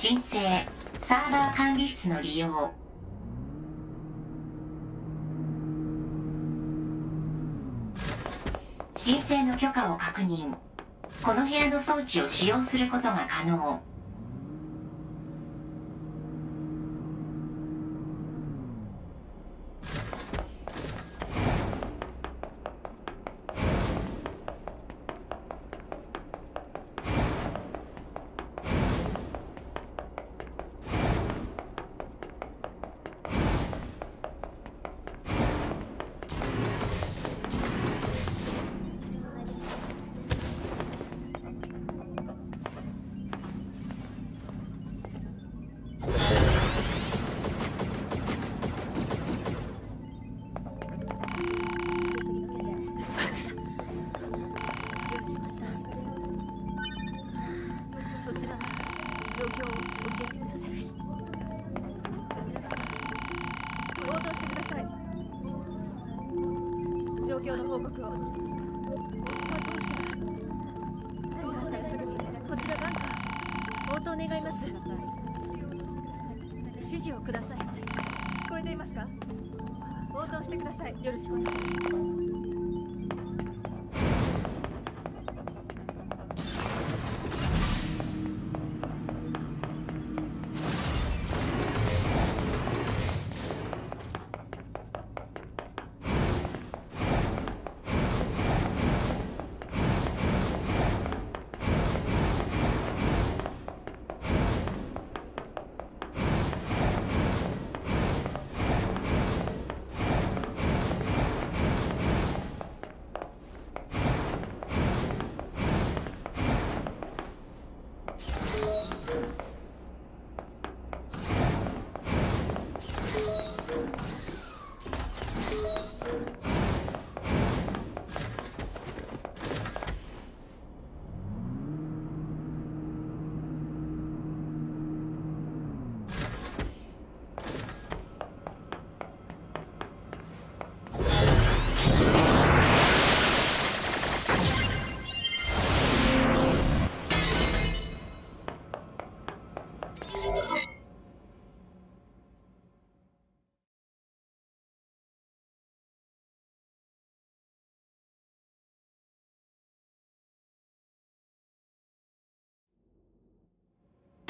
申請サーバー管理室の利用。申請の許可を確認。この部屋の装置を使用することが可能。応答してください。よろしくお願いします。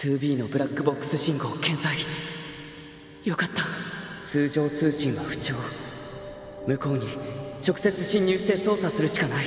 2B のブラックボックス信号健在。よかった。通常通信は不調。向こうに直接侵入して操作するしかない。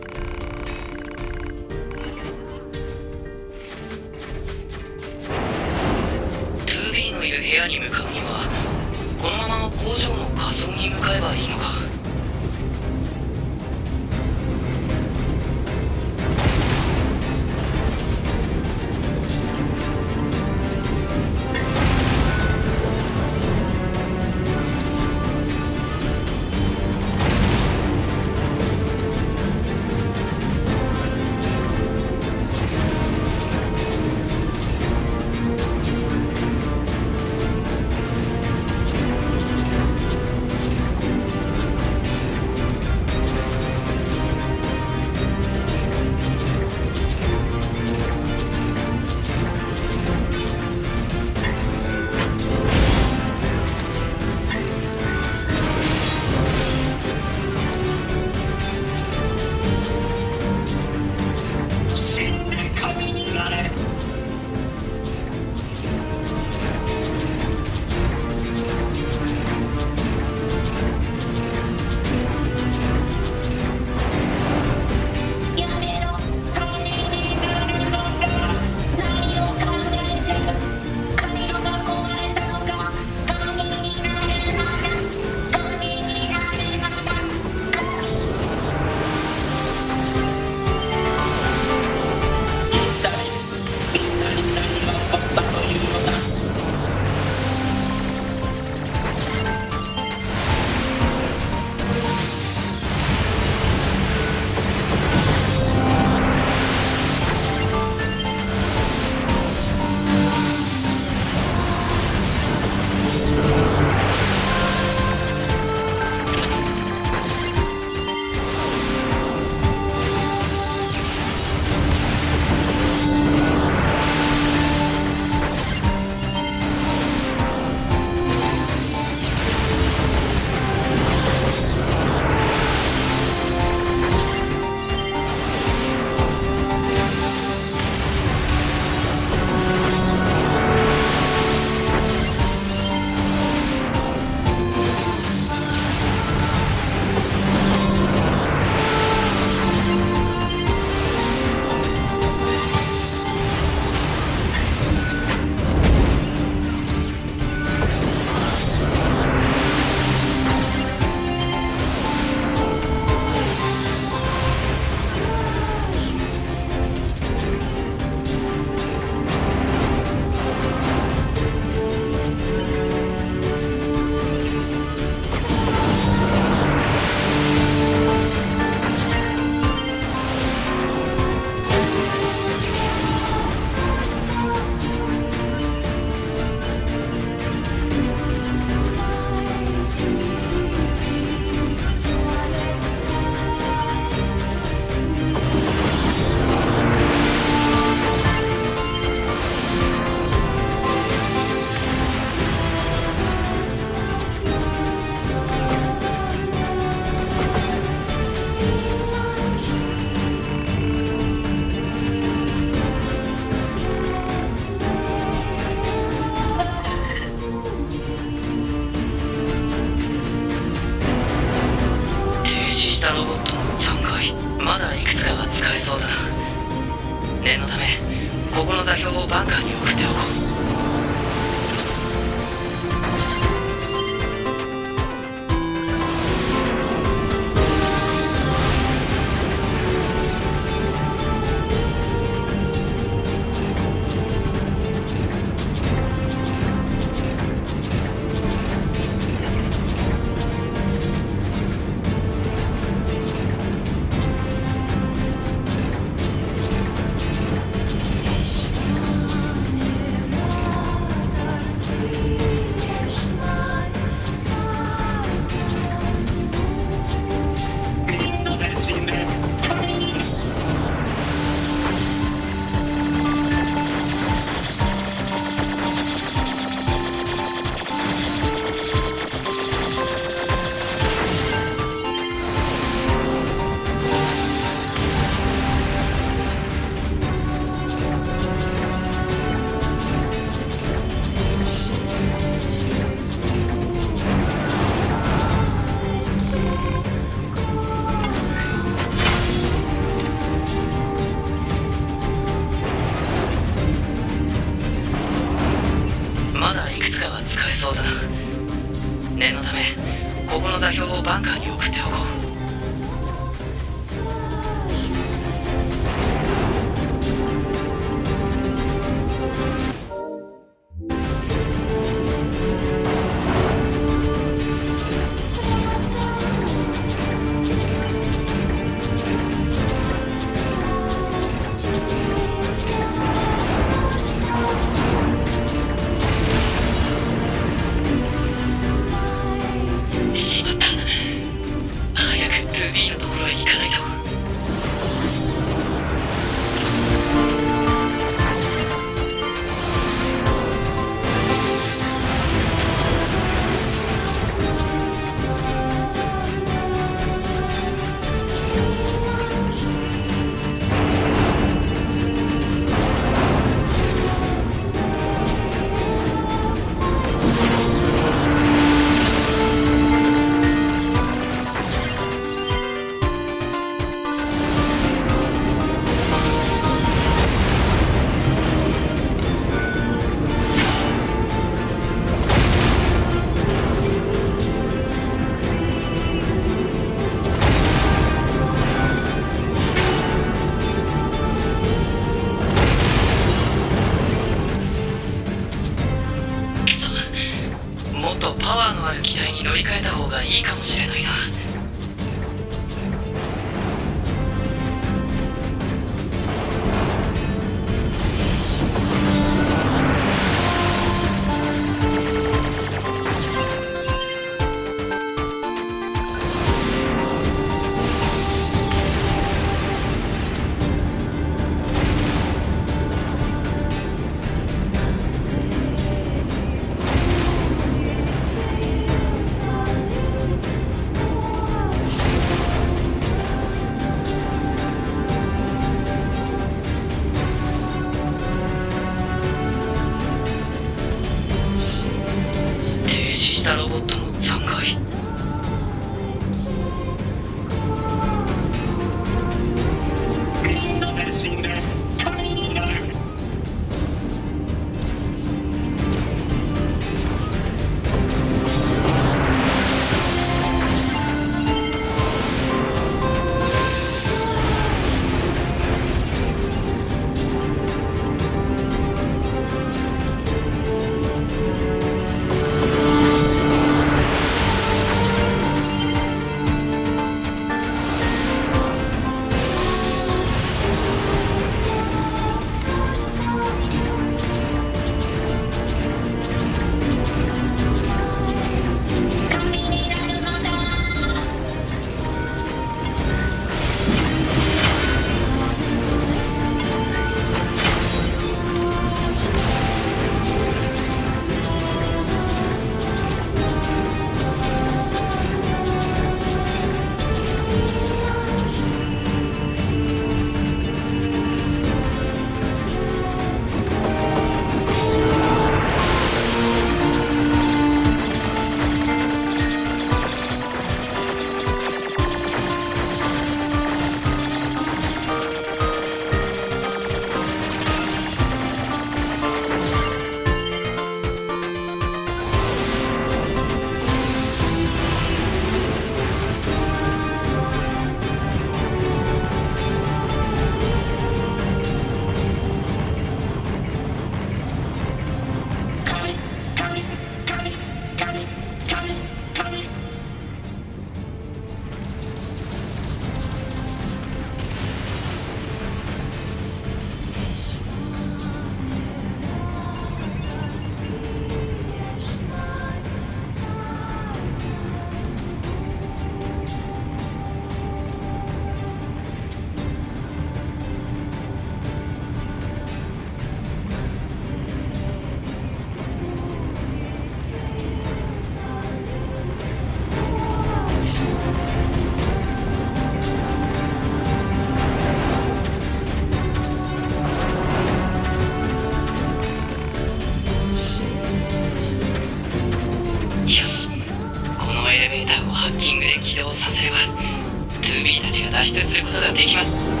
出することができます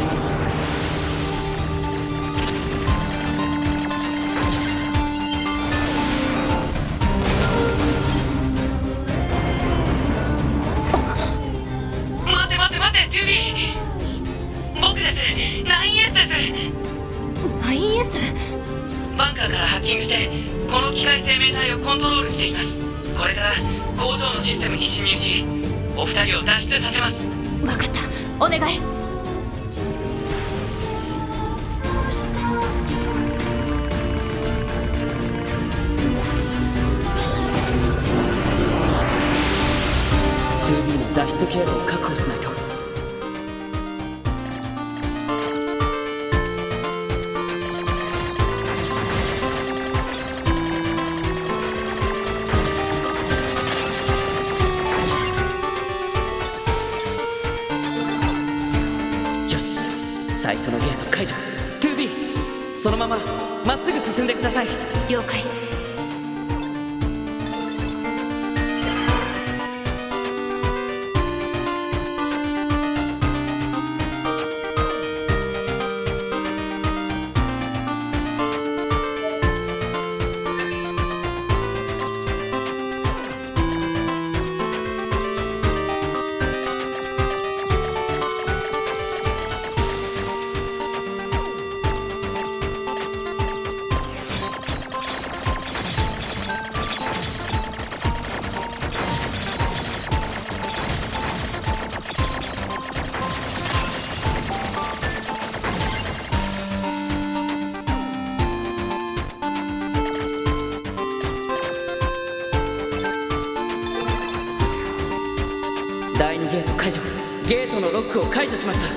のロックを解除しました。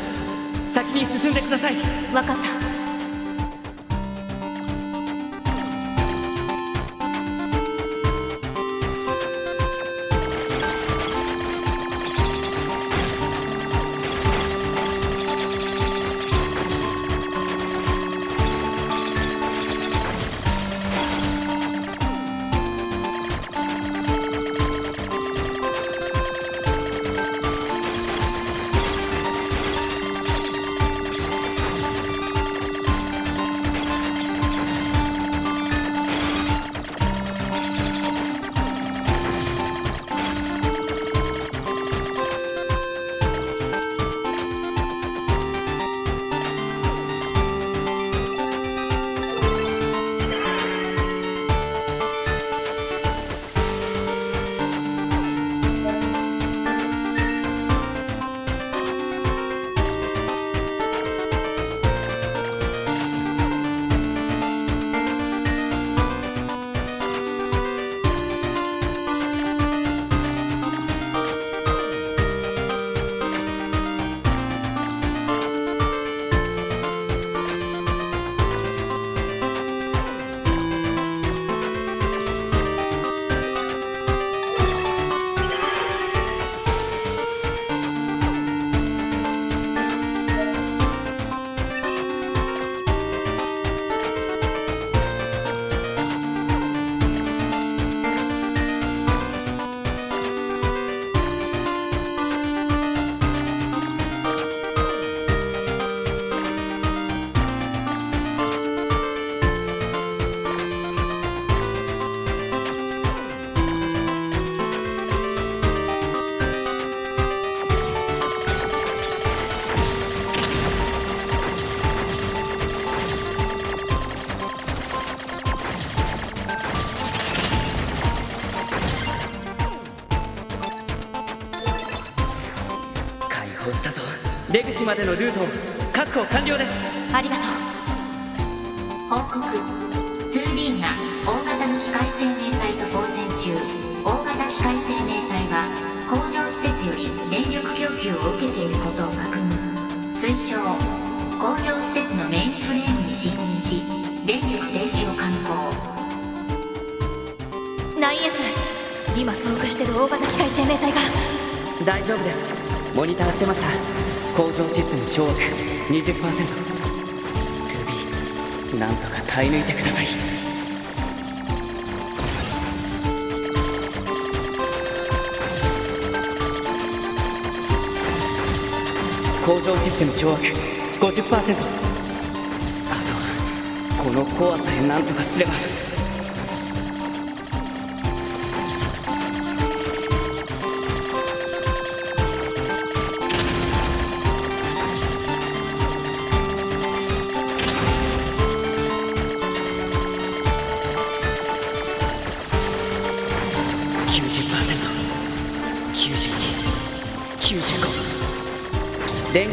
先に進んでください。分かった。出口までのルート確保完了ですありがとう報告 2B が大型の機械生命体と交戦中大型機械生命体は工場施設より電力供給を受けている。ことを確認推奨工場施設のメインフレームに侵入し電力停止を敢行 9S 今遭遇してる大型機械生命体が。大丈夫です。モニターしてました工場システム掌握。20%2B なんとか耐え抜いてください。工場システム掌握。50%あとはこのコアさえんとかすれば。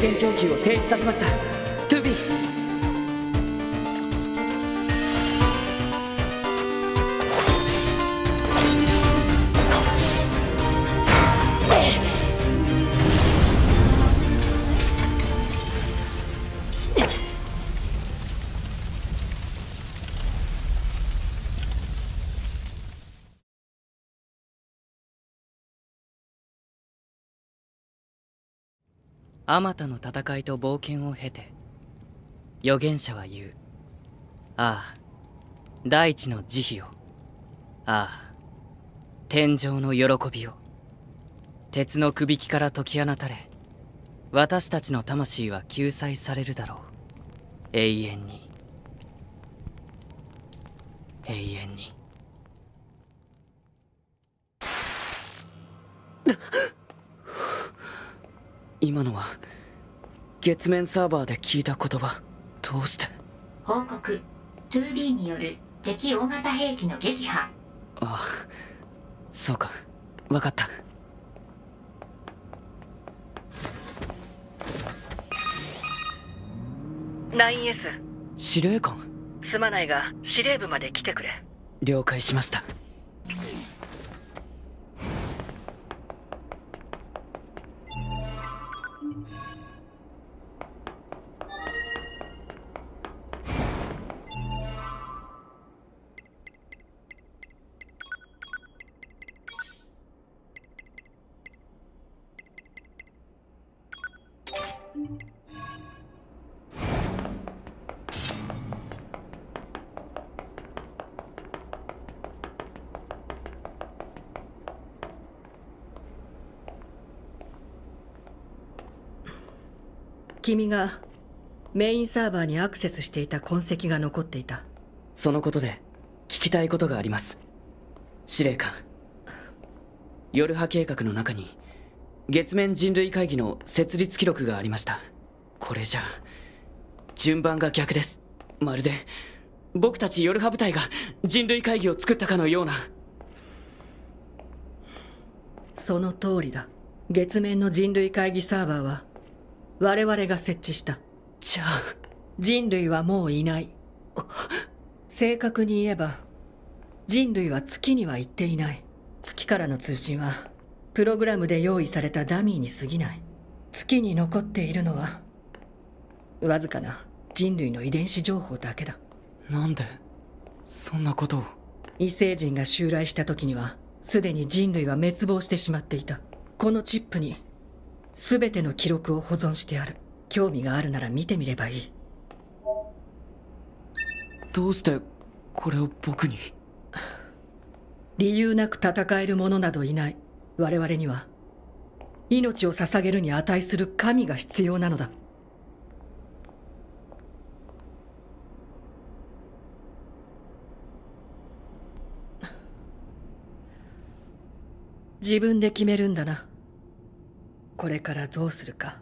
電源供給を停止させました。あまたの戦いと冒険を経て預言者は言う。ああ大地の慈悲を。ああ天上の喜びを。鉄のくびきから解き放たれ私たちの魂は救済されるだろう。永遠に。永遠に。今のは月面サーバーで聞いた言葉。どうして？報告。2B による敵大型兵器の撃破。ああそうか。分かった。9S 司令官？すまないが司令部まで来てくれ。了解しました君がメインサーバーにアクセスしていた痕跡が残っていた。そのことで聞きたいことがあります。司令官。夜波計画の中に月面人類会議の設立記録がありました。これじゃ順番が逆です。まるで僕たち夜波部隊が人類会議を作ったかのような。その通りだ。月面の人類会議サーバーは我々が設置した。じゃあ人類はもういない。正確に言えば人類は月には行っていない。月からの通信はプログラムで用意されたダミーに過ぎない。月に残っているのはわずかな人類の遺伝子情報だけだ。なんでそんなことを？異星人が襲来した時にはすでに人類は滅亡してしまっていた。このチップに全ての記録を保存してある。興味があるなら見てみればいい。どうしてこれを僕に？理由なく戦える者などいない。我々には命を捧げるに値する神が必要なのだ。自分で決めるんだなこれからどうするか。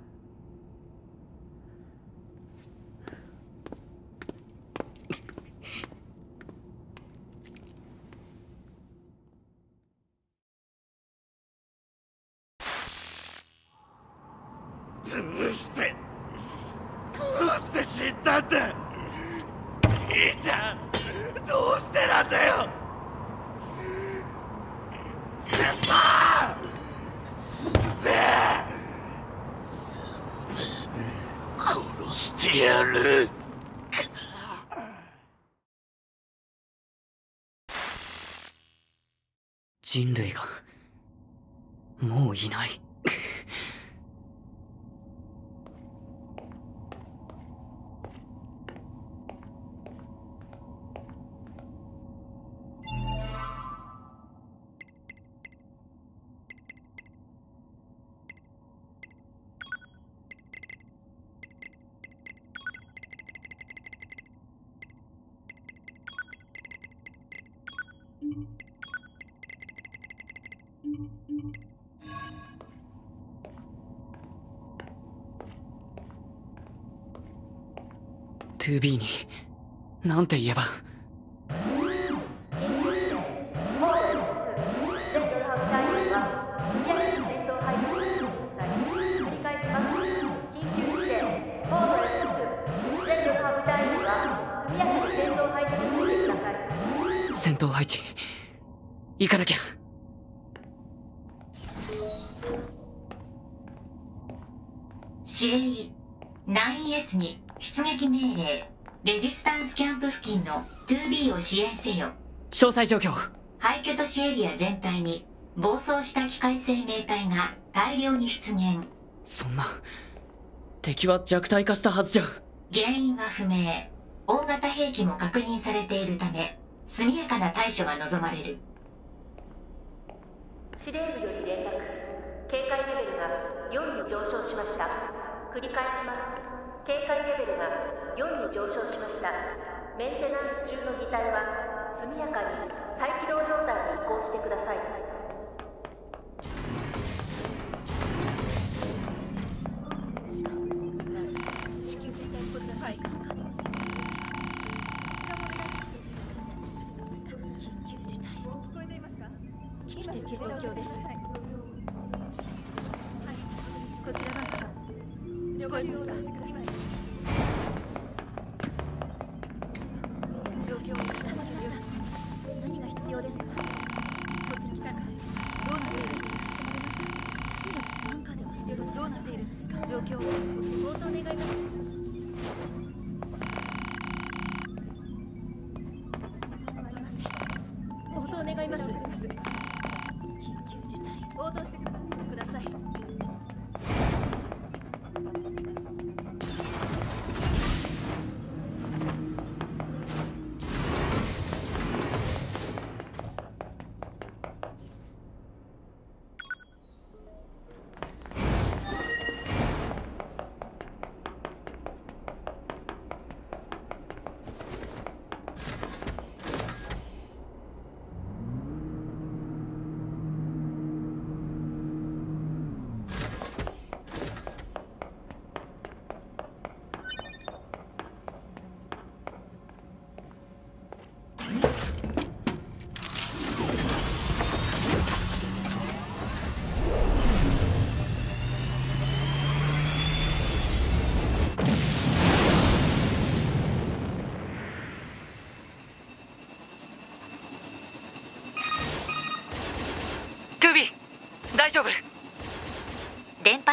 2B になんて言えば。詳細状況廃墟都市エリア全体に暴走した機械生命体が大量に出現。そんな敵は弱体化したはずじゃ。原因は不明。大型兵器も確認されているため速やかな対処が望まれる。司令部より連絡。警戒レベルが4に上昇しました。繰り返します。警戒レベルが4に上昇しました。メンテナンス中の擬態は速やかに再起動状態に移行してください。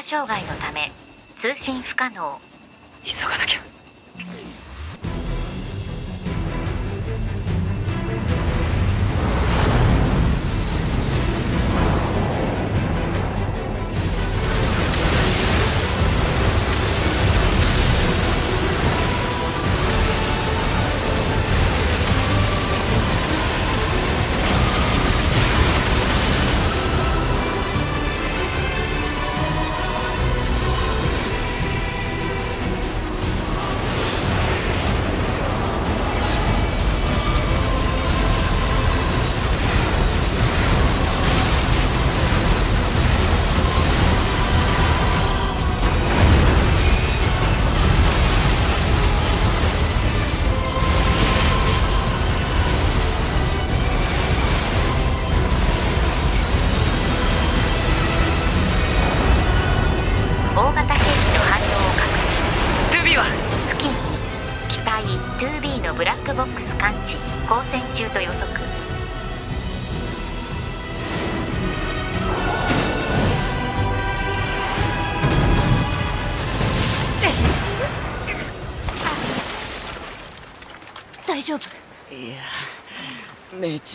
障害のため通信不可能。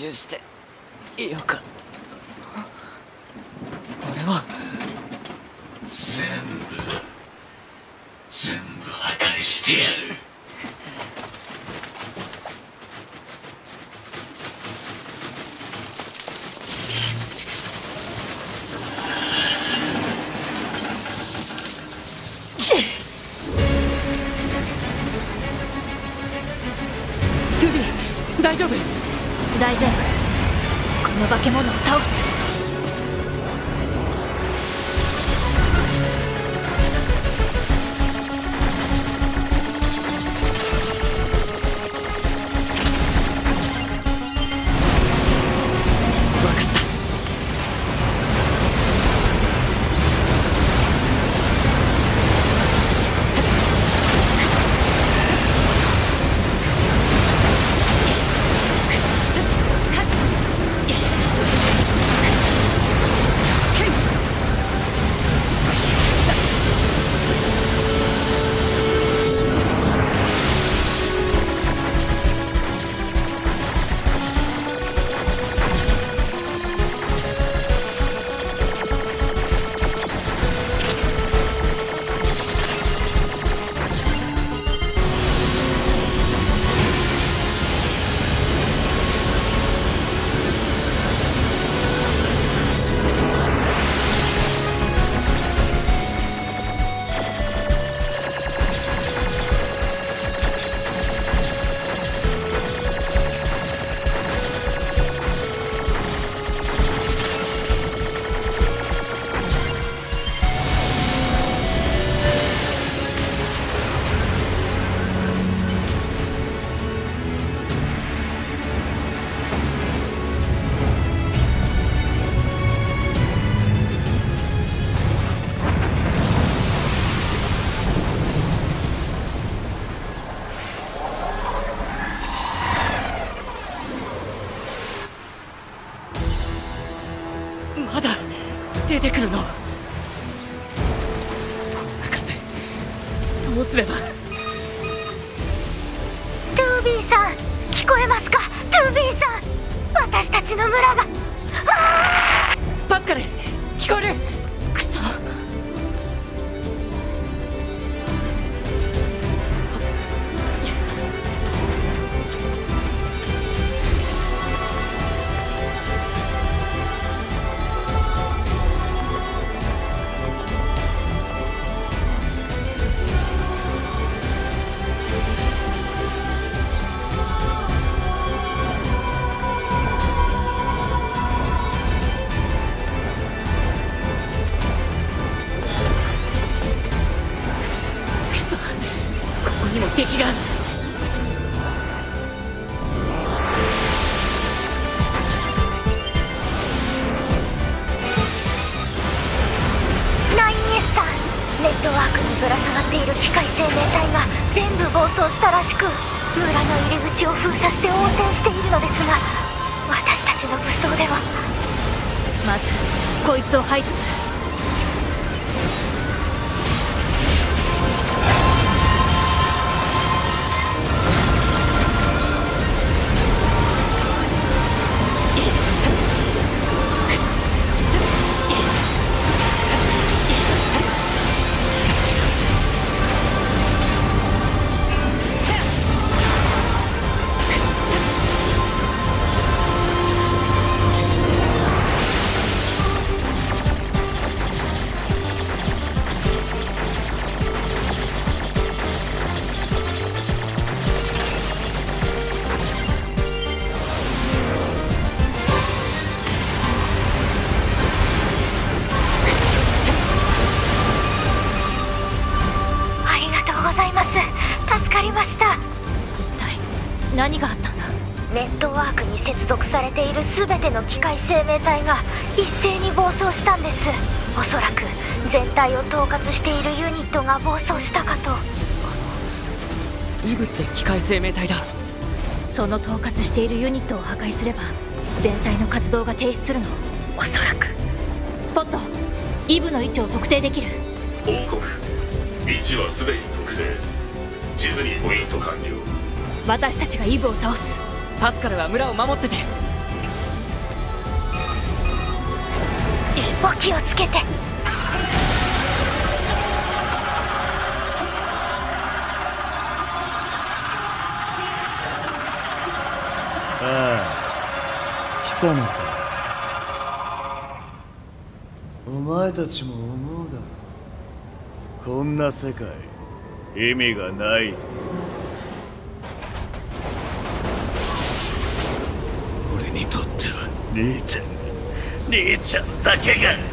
命中してよかった。てくるの。こんな風どうすれば。トゥービーさん聞こえますか？トゥービーさん私たちの村が。パスカル聞こえるての機械生命体が一斉に暴走したんです。おそらく全体を統括しているユニットが暴走したかと。イブって機械生命体だ。その統括しているユニットを破壊すれば全体の活動が停止するの。おそらく。ポットイブの位置を特定できる。報告。位置はすでに特定。地図にポイント完了。私たちがイブを倒す。パスカルは村を守っててお気をつけて。ああ。来たのか。お前たちも思うだろ。こんな世界意味がないって。俺にとっては。兄ちゃん兄ちゃんだけが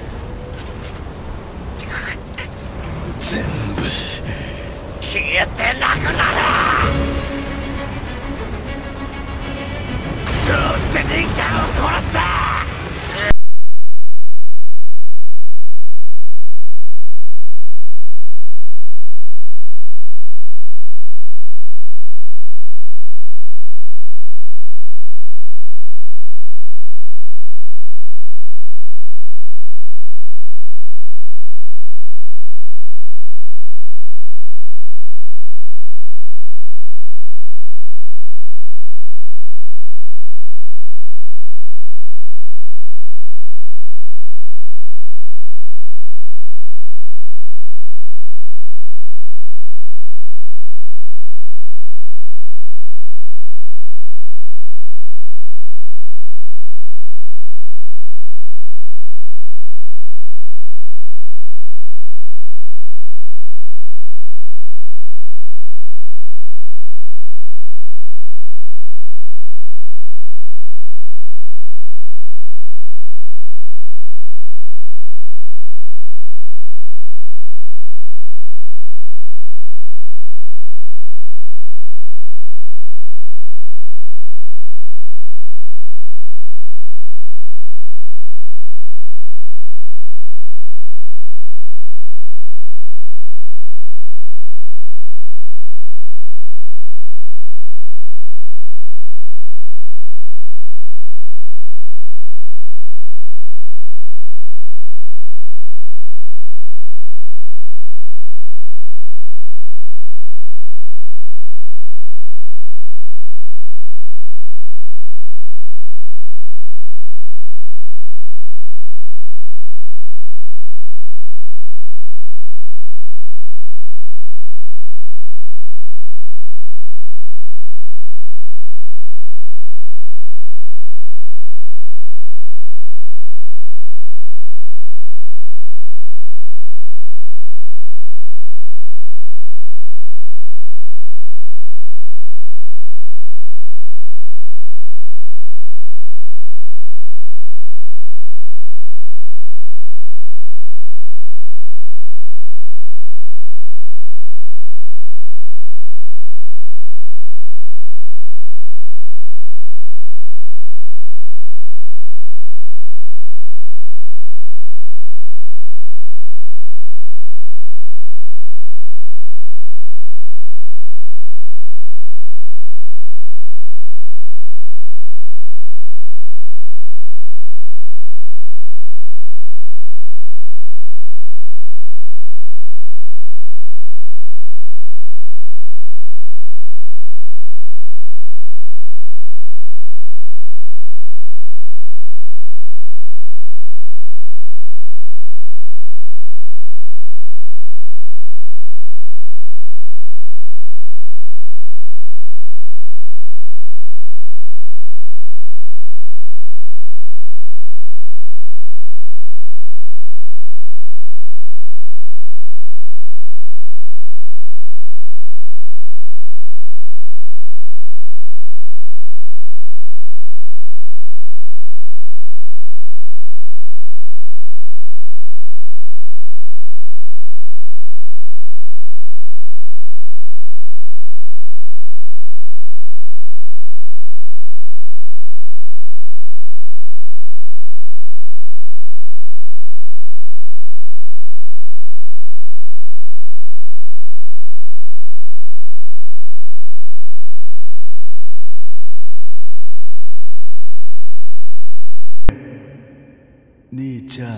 兄ちゃん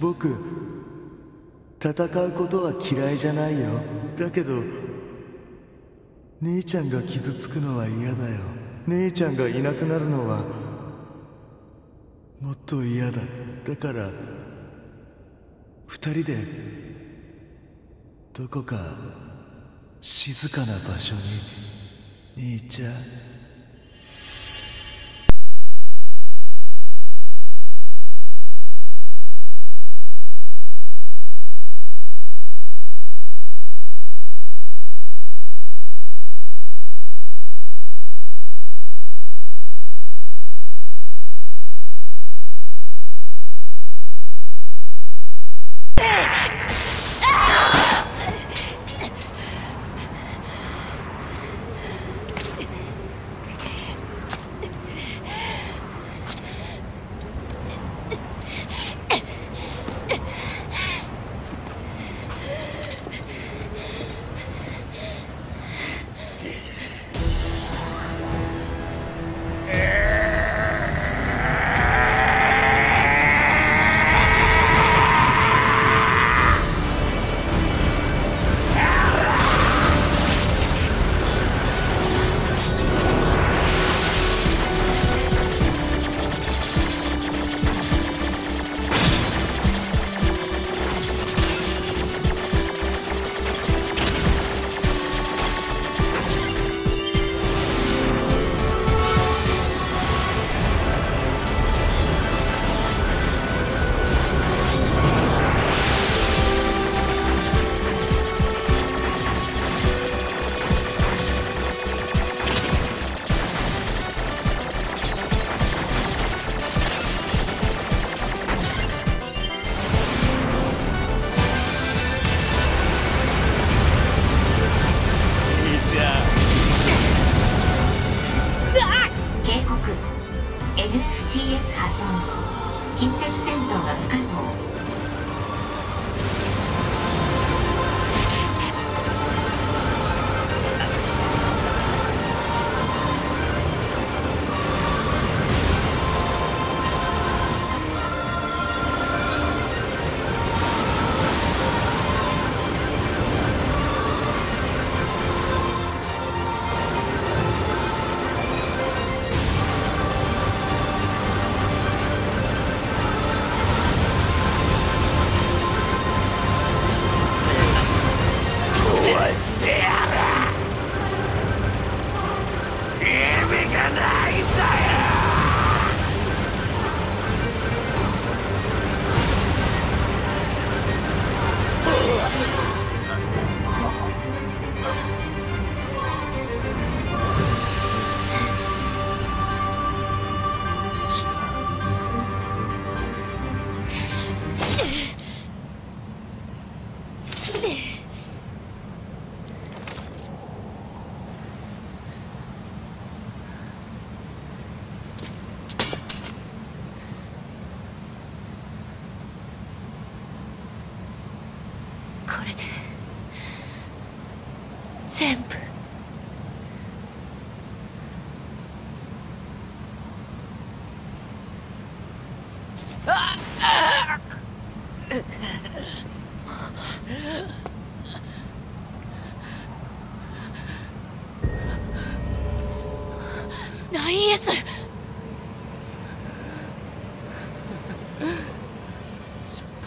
僕戦うことは嫌いじゃないよ。だけど兄ちゃんが傷つくのは嫌だよ。兄ちゃんがいなくなるのはもっと嫌だ。だから二人でどこか静かな場所に兄ちゃん。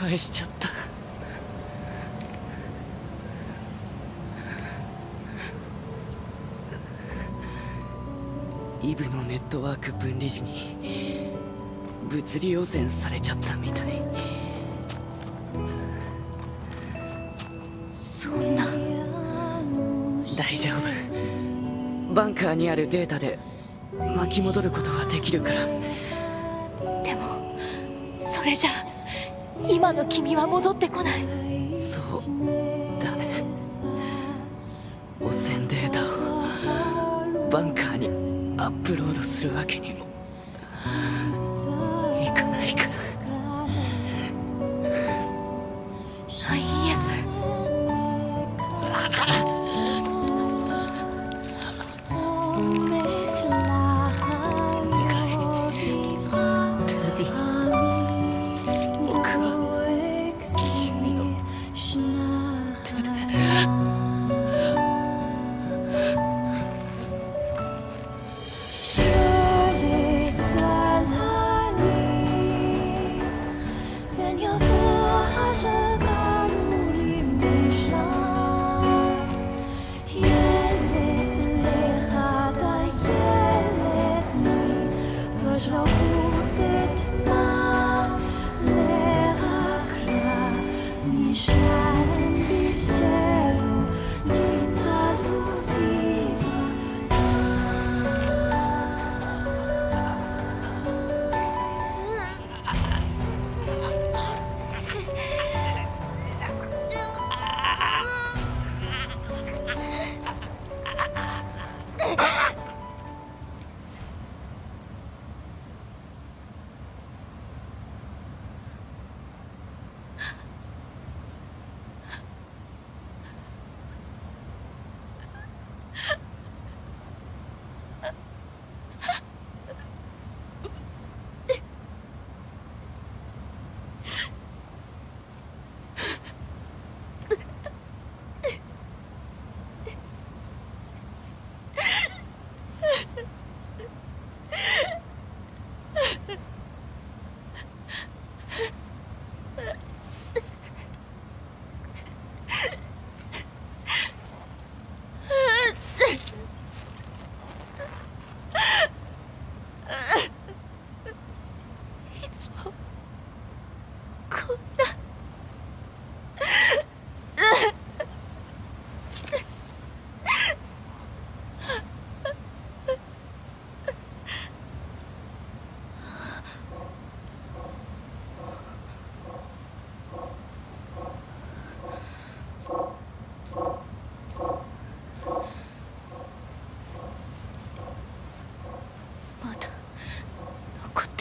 失敗しちゃった。イブのネットワーク分離時に物理汚染されちゃったみたい。そんな大丈夫。バンカーにあるデータで巻き戻ることはできるから。でもそれじゃ。今の君は戻ってこない。そうだね。汚染データをバンカーにアップロードするわけに。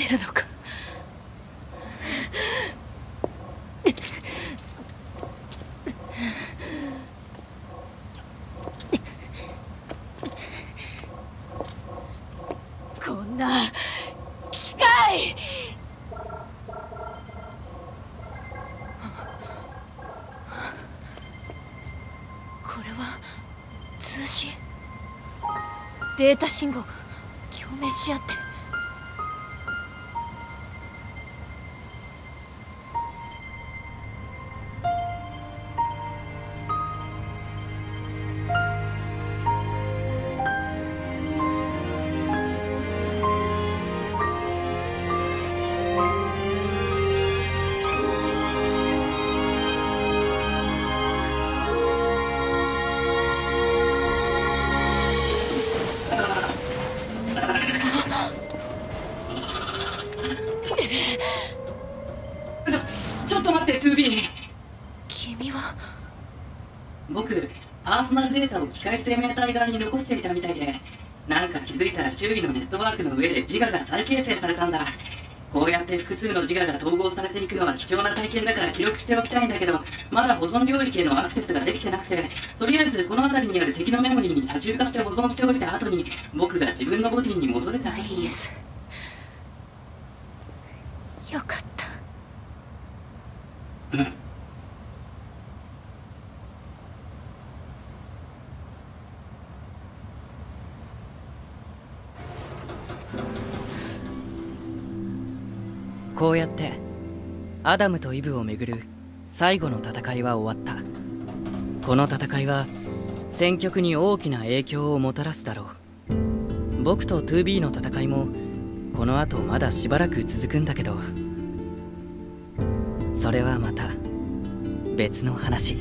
るのか。こんな機械これは通信。データ信号。が共鳴し合って。僕パーソナルデータを機械生命体側に残していたみたいでなんか気づいたら周囲のネットワークの上で自我が再形成されたんだ。こうやって複数の自我が統合されていくのは貴重な体験だから記録しておきたいんだけどまだ保存領域へのアクセスができてなくてとりあえずこの辺りにある敵のメモリーに多重化して保存しておいた後に僕が自分のボディに戻れた。らいいイエス。よかったこうやってアダムとイブをめぐる最後の戦いは終わった。この戦いは戦局に大きな影響をもたらすだろう。僕と 2B の戦いもこの後まだしばらく続くんだけど。それはまた別の話。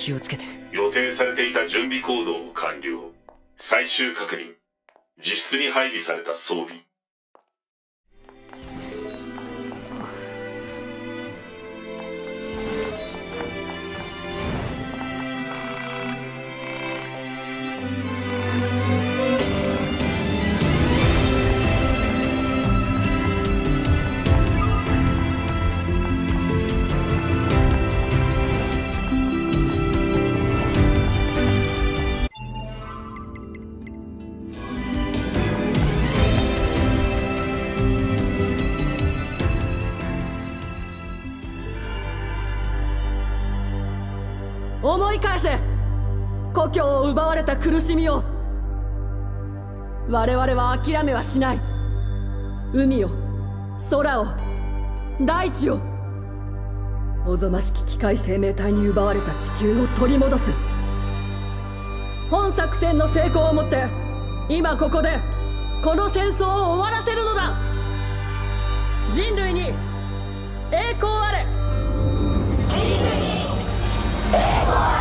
気をつけて。予定されていた準備行動を完了。最終確認。自室に配備された装備。奪われた苦しみを。我々は諦めはしない。海を空を大地を。おぞましき機械生命体に奪われた地球を取り戻す。本作戦の成功をもって今ここでこの戦争を終わらせるのだ。人類に栄光あれ。人類に栄光あれ